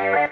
Bye.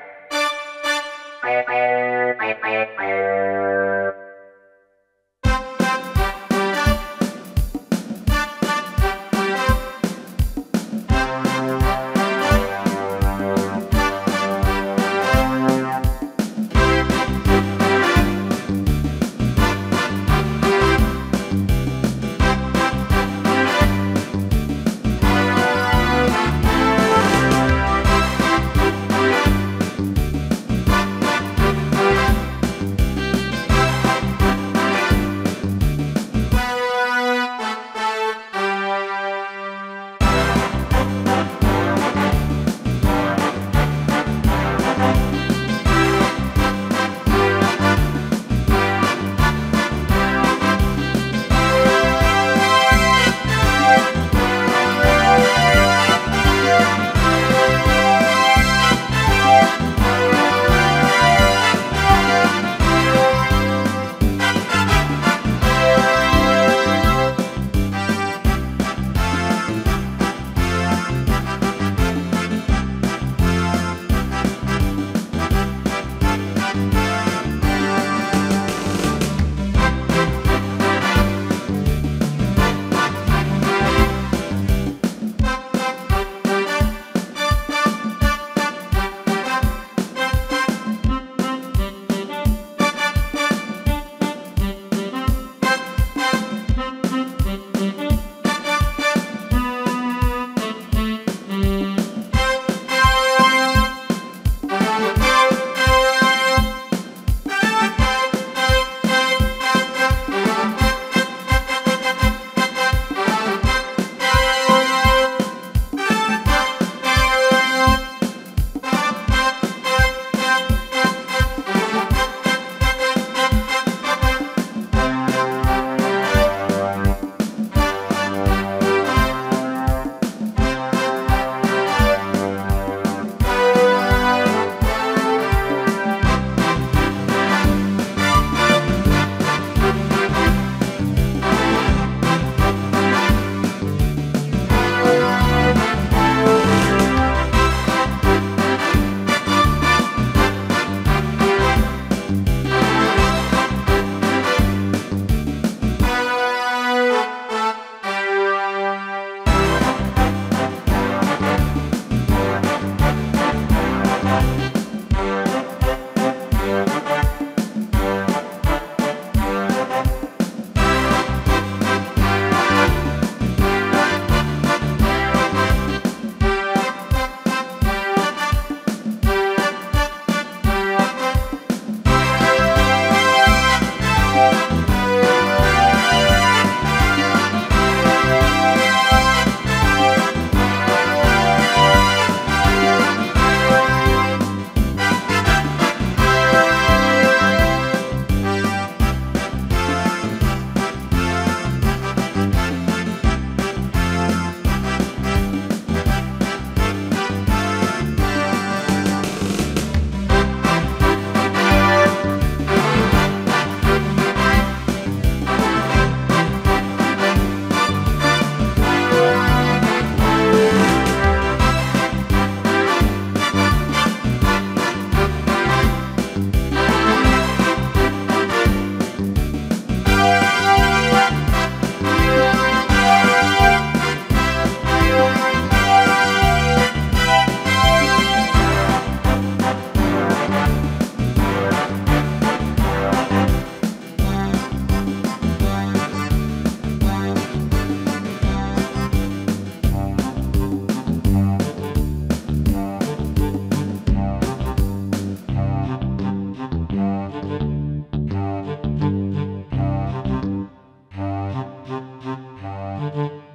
Mm-hmm.